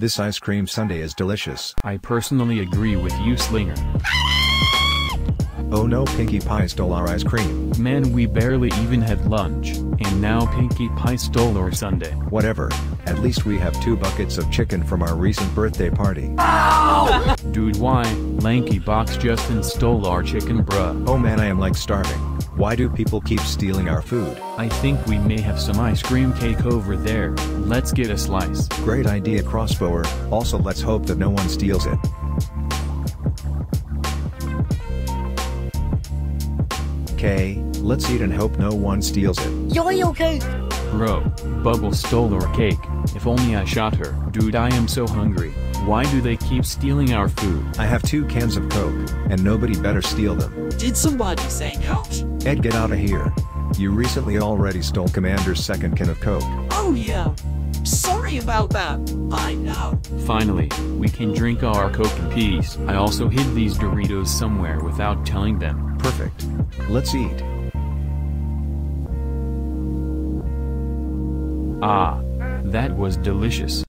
This ice cream sundae is delicious. I personally agree with you Slinger. Oh no Pinkie Pie stole our ice cream. Man we barely even had lunch, and now Pinkie Pie stole our sundae. Whatever, at least we have two buckets of chicken from our recent birthday party. Dude why, Lanky Box Justin stole our chicken bruh. Oh man I am like starving. Why do people keep stealing our food? I think we may have some ice cream cake over there, let's get a slice. Great idea crossbower, also let's hope that no one steals it. Okay, let's eat and hope no one steals it. Yo-yo cake! Bro, Bubble stole our cake, if only I shot her. Dude I am so hungry, why do they keep stealing our food? I have two cans of coke, and nobody better steal them. Did somebody say ouch? Ed get out of here. You recently already stole Commander's second can of coke. Oh yeah. Sorry about that. I know. Finally, we can drink our coke in peace. I also hid these Doritos somewhere without telling them. Perfect. Let's eat. Ah. That was delicious.